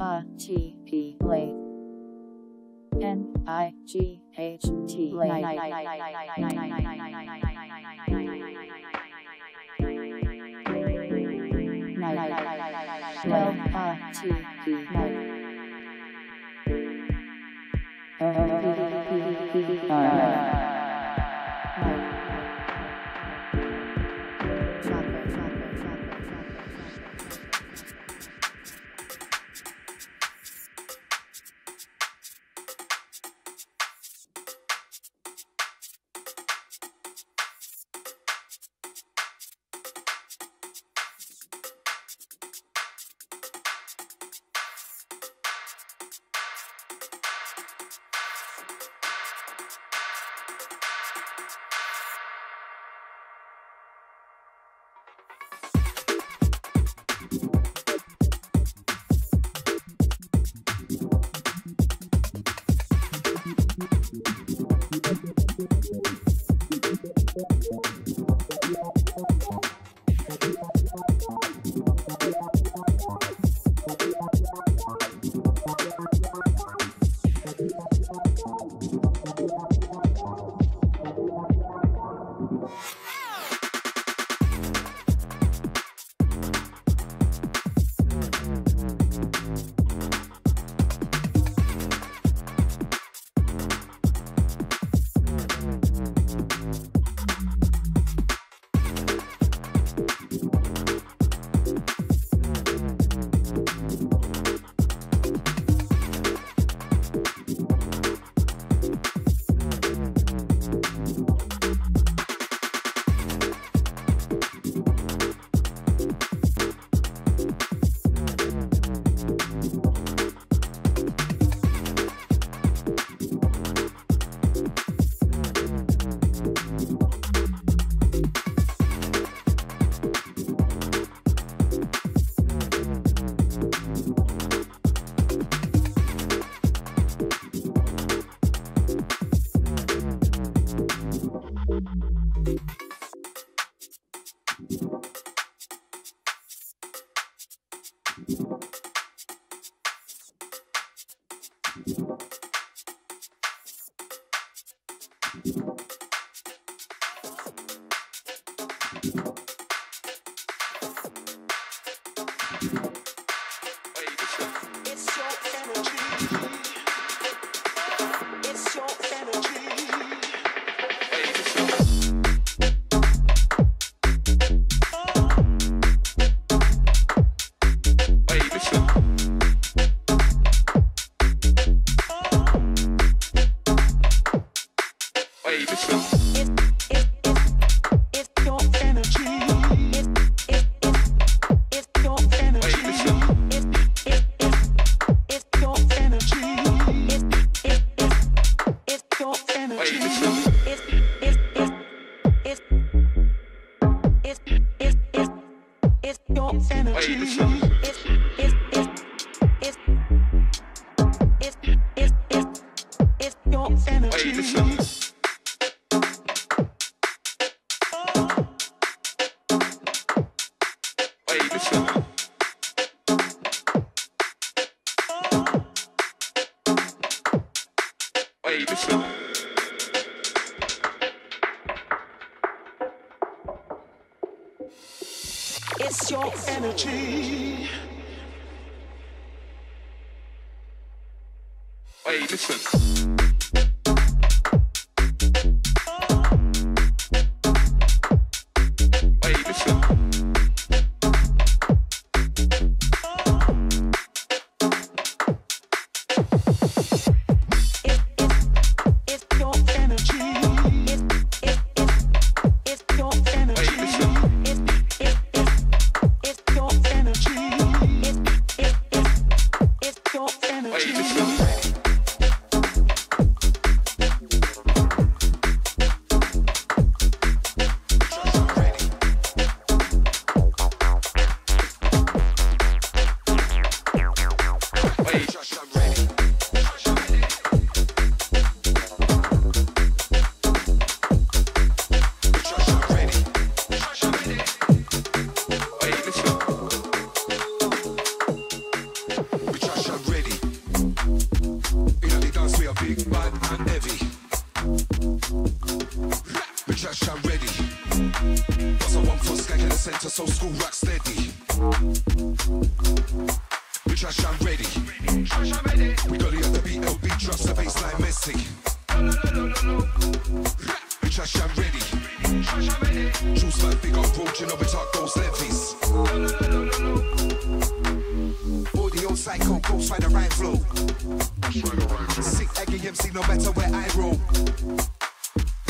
A T P late. N I G H T night. center, It's your energy. Hey, listen. Ghost rider rhyme flow. Sick eggy MC, no matter where I roll.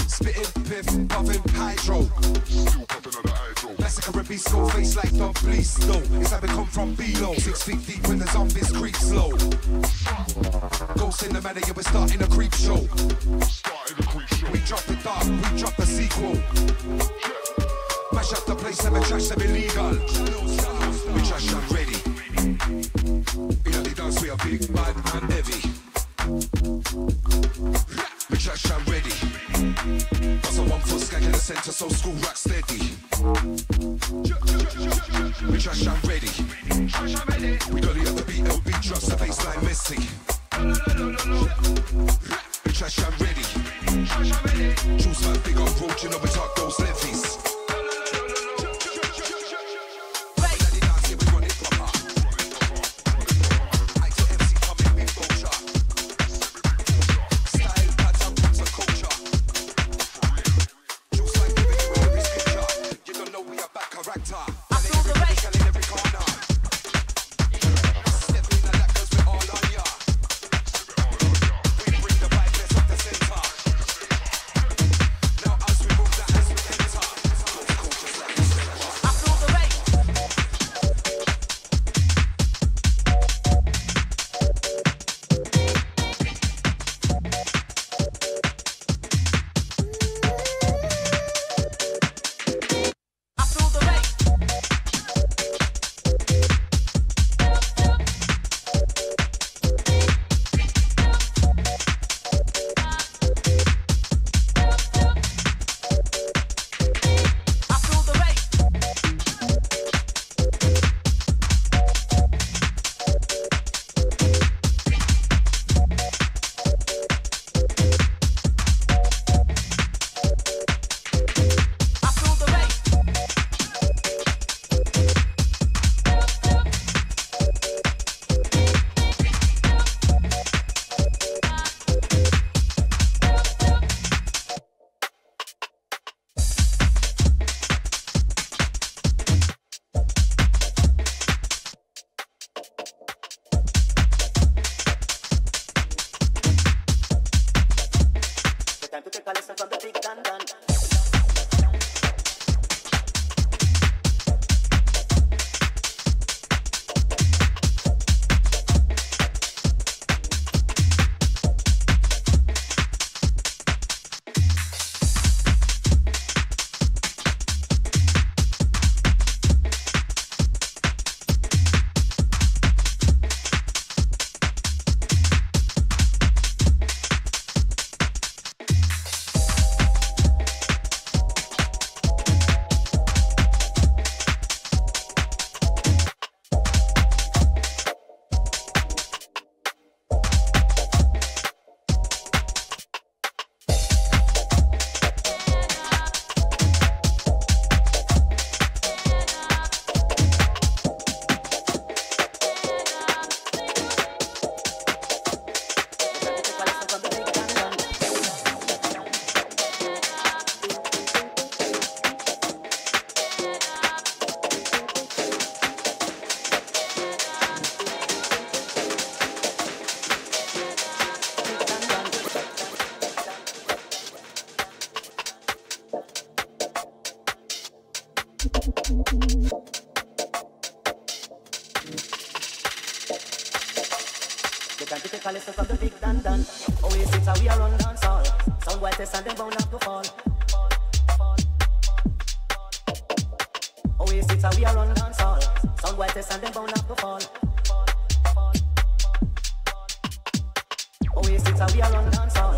Spitting, piff, puffing, hydro. Still puffing on the. Massacre a beast, go face like the police. No, it's how we come from below. Six feet deep when the zombies creep slow. Ghost in the matter, yeah, we're starting a creep show. Starting the creep show. We drop it dark, we drop the sequel. Mash up the place and we trash them illegal. We trash and. You are big, bad and heavy. We trash and ready. Cause I one foot skag in the center, so school rock steady. We trash and ready. We got at the BLB, trust the baseline messy. We trash and ready. Choose my big old road, you know we talk those levies. You can take a lesson from the big Dan Dan. Always how we are run dance all. Sound white test and them bound up to fall. Always how we are run dance all. Sound white test and them bound up to fall. Always how we are run dance all.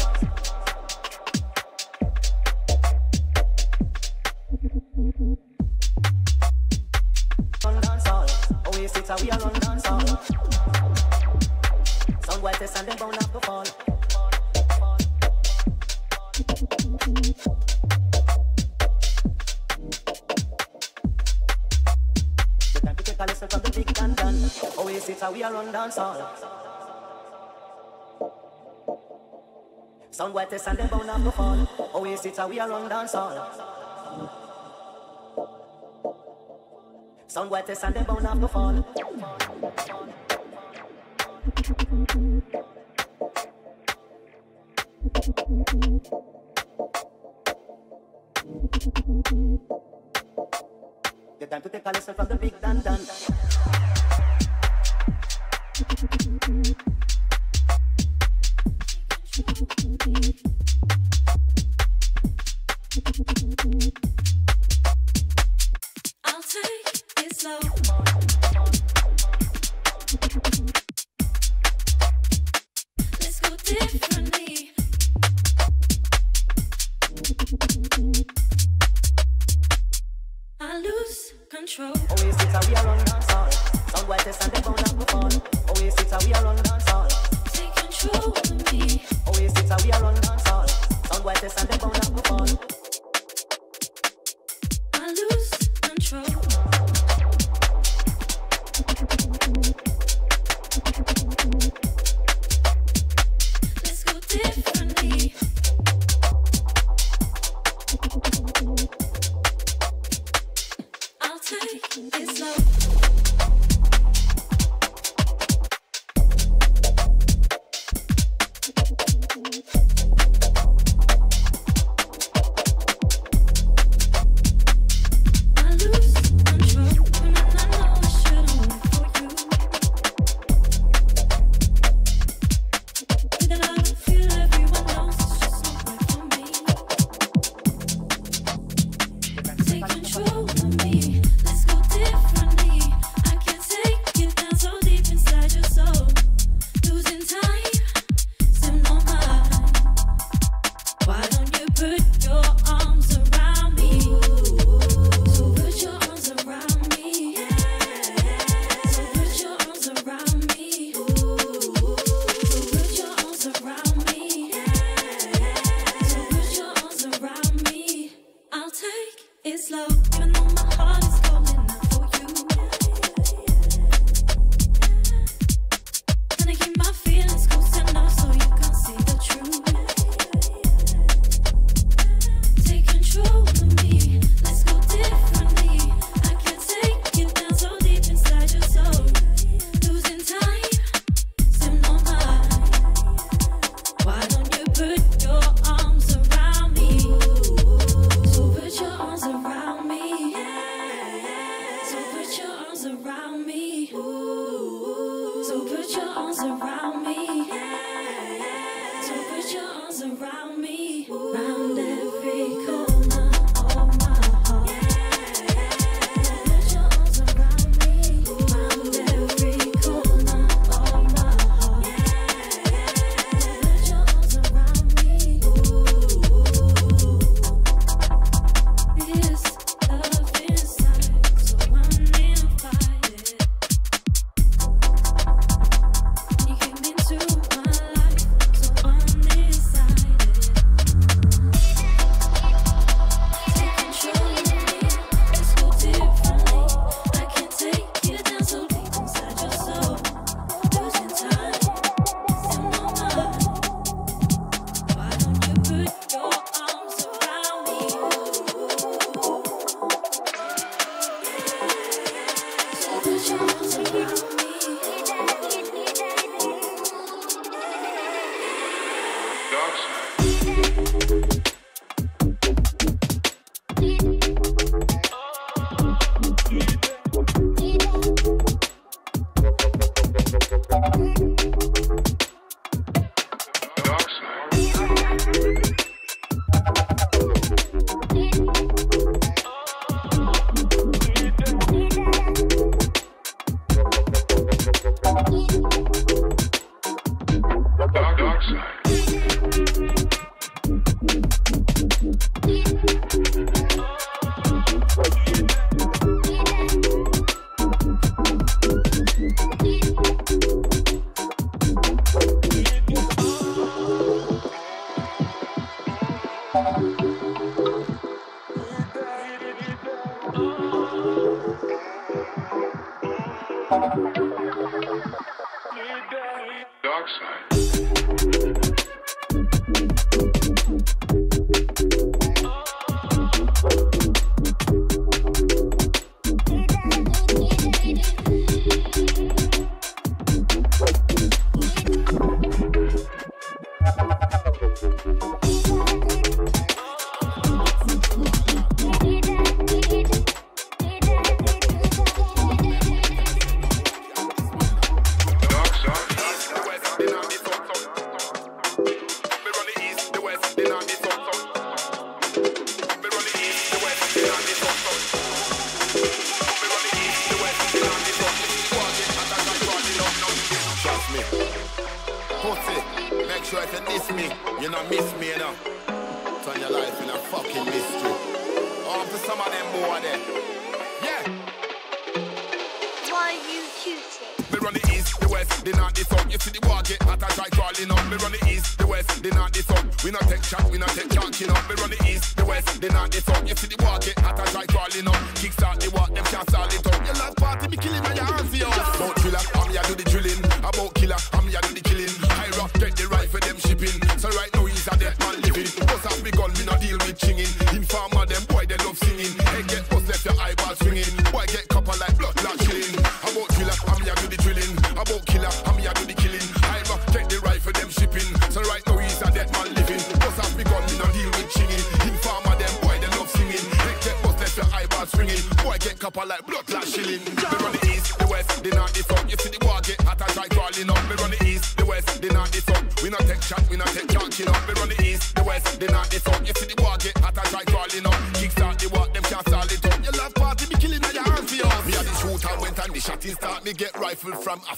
artists and them bound have no fall. Always it's a we a wrong dance all. Sound artists and them bound have no fall. The time to take a lesson from the big dan dan.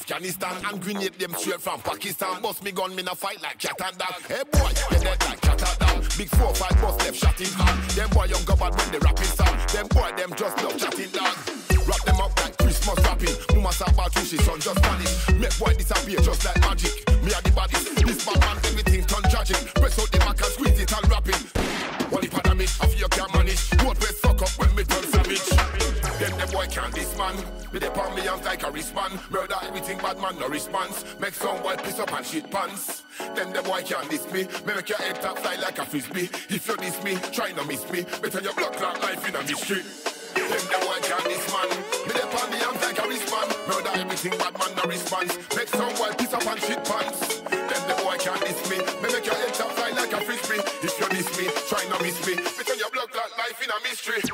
Afghanistan and grenade them straight from Pakistan. Bust me gun, me no fight like cat and dog. Hey boy, you dead like cat and dog. Big four five bust left shot in hand. Them boy young bad when they rapping song. Them boy them just love chatting dog. Wrap them up like Christmas wrapping. Mama sabbat to she son just vanish. Make boy disappear just like magic. Me a the body. Me they palm me hands like a wristband. Murder everything bad man no response. Make some boy piss up and shit pants. Then the boy can't diss me. Me make your head top fly like a frisbee. If you diss me, try not miss me. Better your blood clot life in a mystery. Then the boy can't this man. Me they palm me hands like a wristband. Murder everything bad man no response. Make some boy piss up and shit pants. Then the boy can't diss me. Me make your head top fly like a frisbee. If you diss me, try not miss me. Better your blood clot life in a mystery.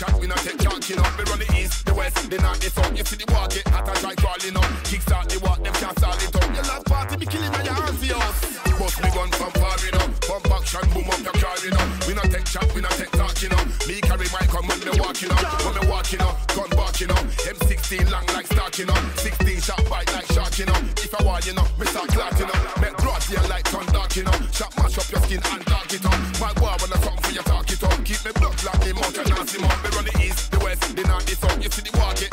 Shot, we not take chalking up. Me run the east, the west, the north, the south. You see the war get hot, I try crawling up. Kickstart the walk, them can't stall it up. Your last party be killing all your hands us. Bust me gun from far enough. Pump action, boom up your car enough. We not take shot, we not take talking up. Me carry my gun when me walking up. When me walking up, gun barking up. M16 long like starking up. 16 shot bite like sharking up. If I want you know, me start clotting up. Make broad here like turn dark know. Shot mash up your skin and dark it up. My war when I something for you talk it up. Keep me blood like me mouth the north. You see the war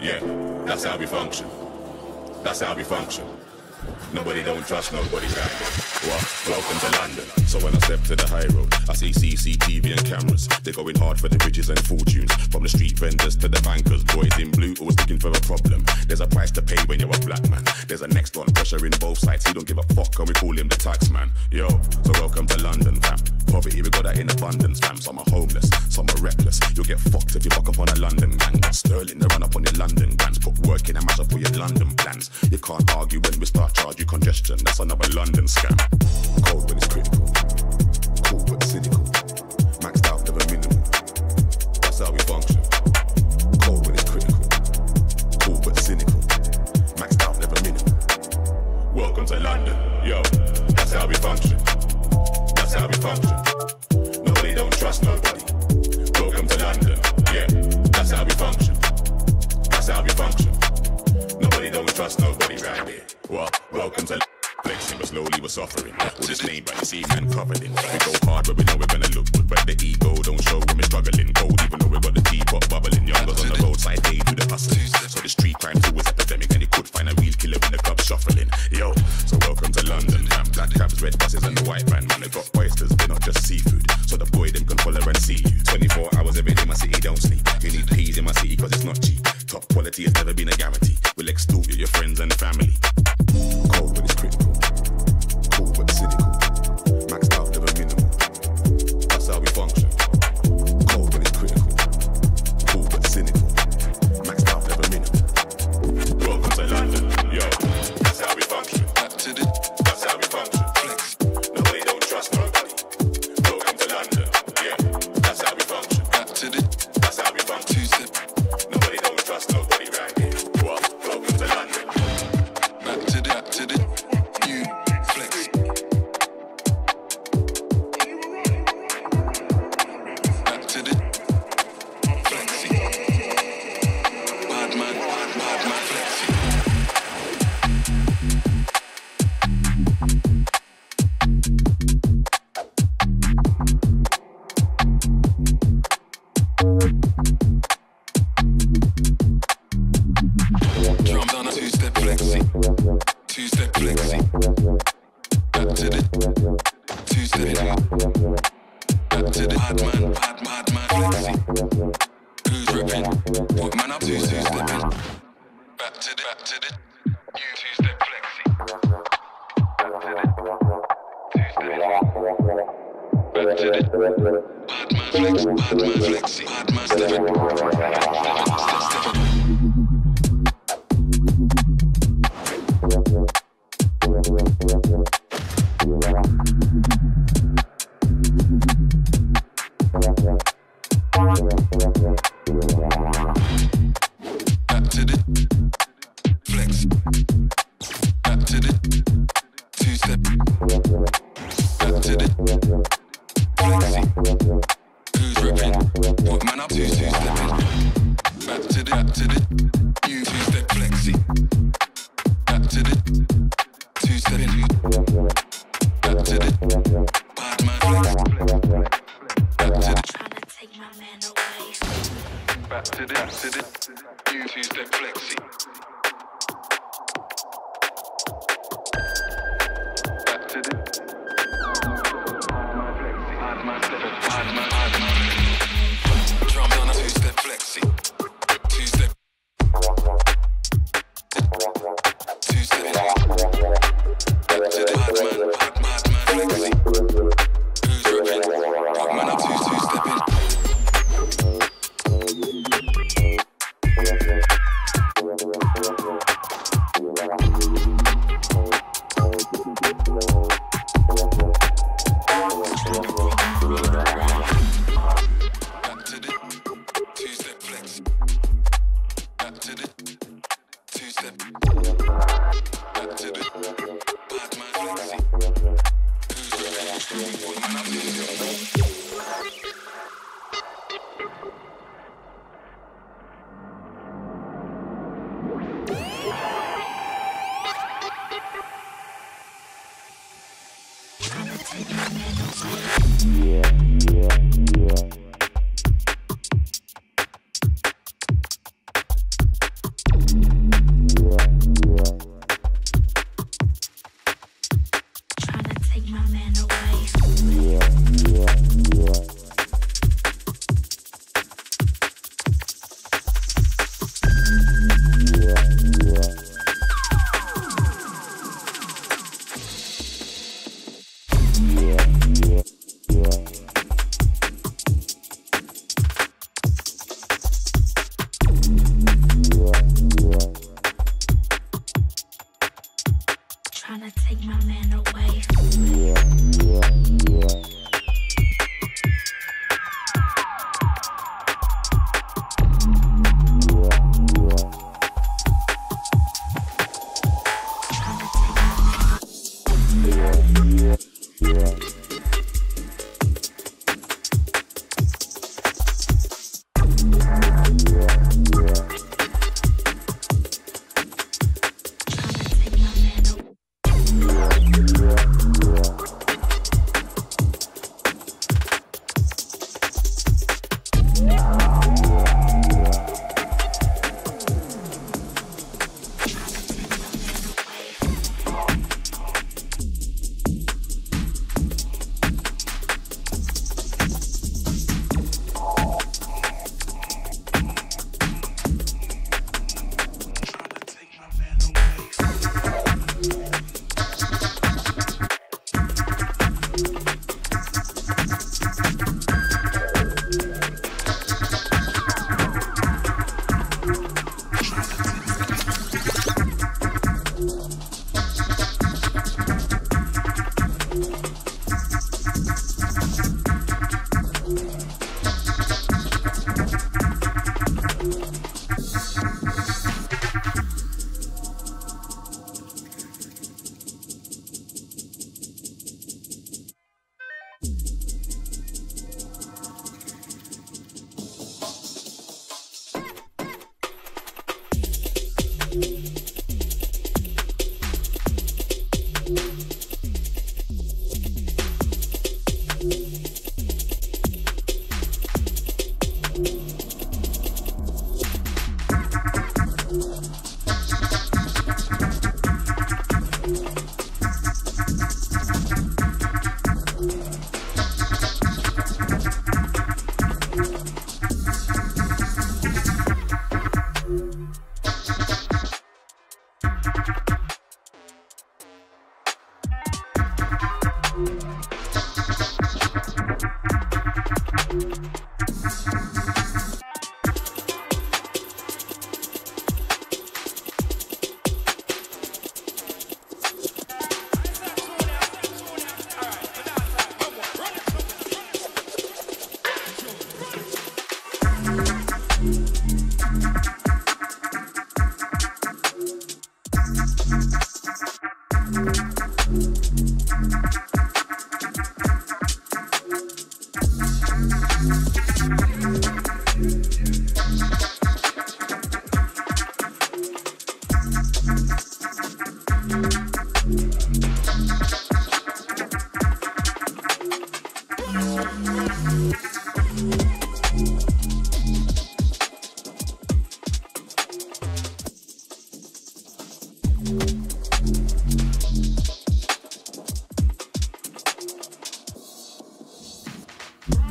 Yeah, that's how we function. That's how we function. Nobody don't trust nobody back. Well, welcome to London. So when I step to the high road, I see CCTV and cameras. They're going hard for the riches and fortunes. From the street vendors to the bankers, boys in blue always looking for a problem. There's a price to pay when you're a black man. There's a next one pressure in both sides. He don't give a fuck, and we call him the tax man. Yo, so welcome to London, fam poverty, we got that in abundance. Time some are homeless, some are reckless. You'll get fucked if you fuck up on a London gang. Sterling, they run up on your London brands. Put work in and match up all your London plans. You can't argue when we start charging congestion. That's another London scam. Cold when it's critical, cool but cynical. to the flex.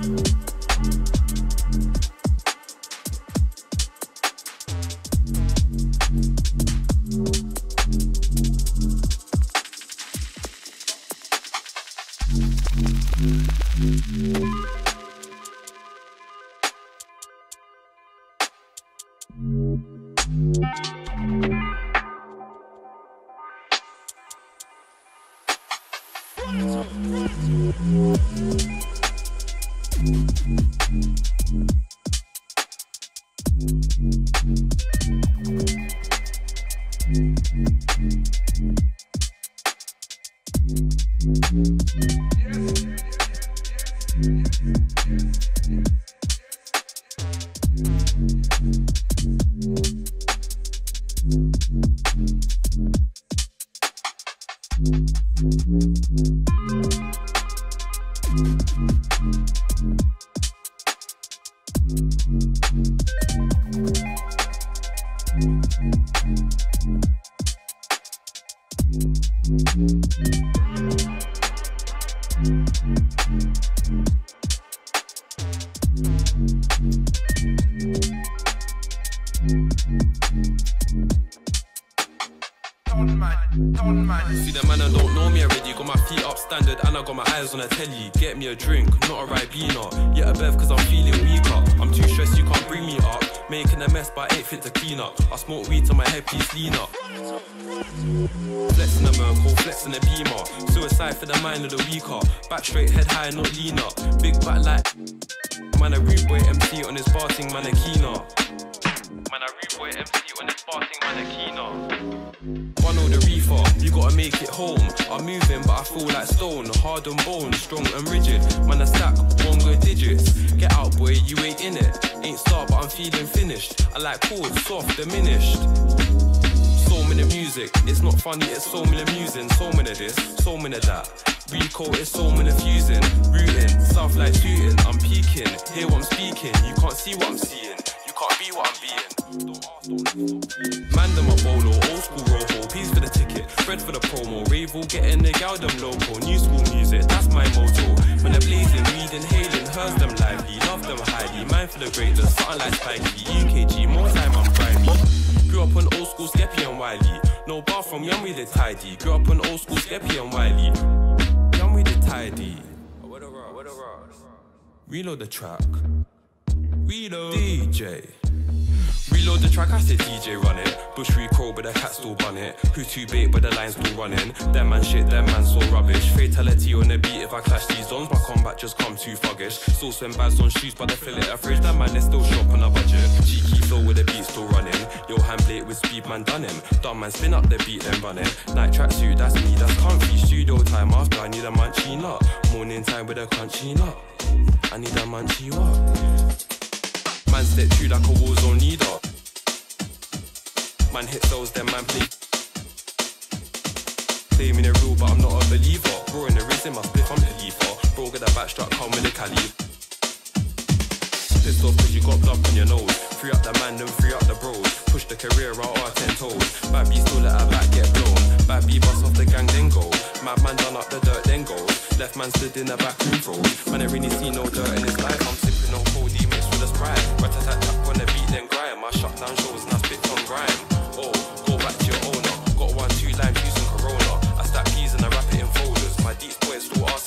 you a telly. Get me a drink, not a Ribena. Yeah, a bev cause I'm feeling weaker. I'm too stressed, you can't bring me up. Making a mess, but ain't fit to clean up. I smoke weed till my headpiece lean up. Flexing the Merkel, flexing the Beamer. Suicide for the mind of the weaker. Back straight, head high, not lean up. Big back like. Man, a rude boy MC on his bar thing, man, a keener. Man, a rude boy MC on his bar thing, man, a keener. Make it home. I'm moving, but I feel like stone. Hard and bone, strong and rigid. Man, I stack one good digits. Get out, boy, you ain't in it. Ain't start, but I'm feeling finished. I like chords, soft, diminished. So many music, it's not funny, it's so many amusing. So many this, so many that. Rico is so many fusing. Rooting, south like shooting. I'm peeking, hear what I'm speaking. You can't see what I'm seeing. You can't be what I'm being. Man, them a bolo, old school robo. Peas for the ticket, bread for the promo. Rave all getting the gal them local. New school music, that's my motto. When they're blazing, weed inhaling, hers them lively. Love them highly, mine for the greatness. Something like spiky. UKG, more time I'm grimy. Grew up on old school Skeppy and Wiley. No bathroom, young with it tidy. Grew up on old school Skeppy and Wiley. Young with it tidy. Reload the track. Reload. DJ. Reload the track, I said DJ run it. Bush recrow, but the cat still bun it. Who too bait, but the line's still running. Them man shit, them man so rubbish. Fatality on the beat if I clash these zones. My combat just come too fuggish. Still spend bags on shoes, but they fill it a fridge. That man is still shop on a budget. Cheeky flow with the beat still running. Yo, hand plate with speed, man done him. Dumb man spin up the beat, then run it. Night tracksuit, that's me, that's comfy. Studio time after, I need a munchie nut. Morning time with a crunchy nut. I need a munchie what? Man step through like a war zone leader. Man hit those, then man play. Claiming a real, but I'm not a believer. Bro in the rhythm, I split from believer. Bro get a backstrap, come with a cali. Pissed off cause you got blood on your nose. Free up the man, then free up the bros. Push the career out our ten toes. Bad B still let her back get blown. Bad B bust off the gang, then go. Mad man done up the dirt, then goes. Left man stood in the back room froze. Man ain't really seen no dirt in his life. I'm sipping on cold mixed Rat a tat tap on the beat, then grime. I shut down shows and I spit on grime. Oh, go back to your owner. Got one, two lime juice and Corona. I stack keys and I wrap it in folders. My deep boys still asking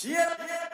Yeah, yeah.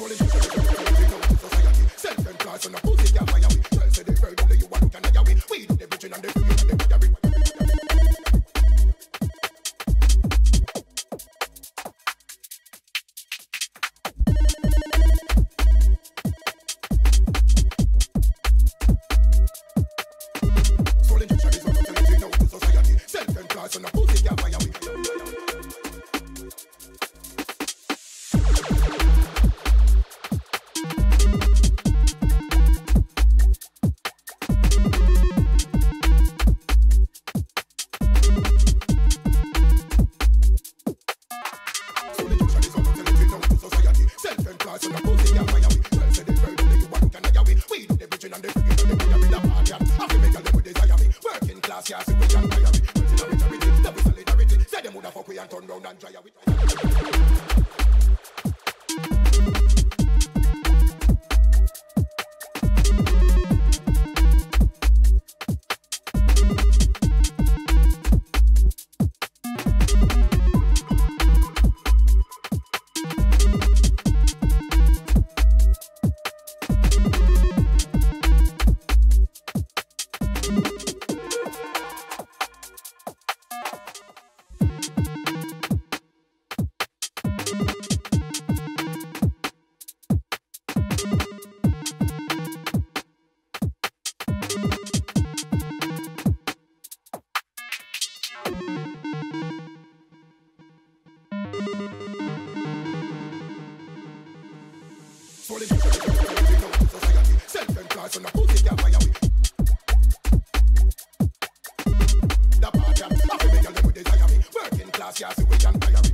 Surely you should on the. Self-employed, so no pussy can fire we. Girl they're very only you are looking at we. We do the bitching and the food, you do the bitching. class, yeah, so we can hire